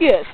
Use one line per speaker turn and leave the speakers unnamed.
Yes.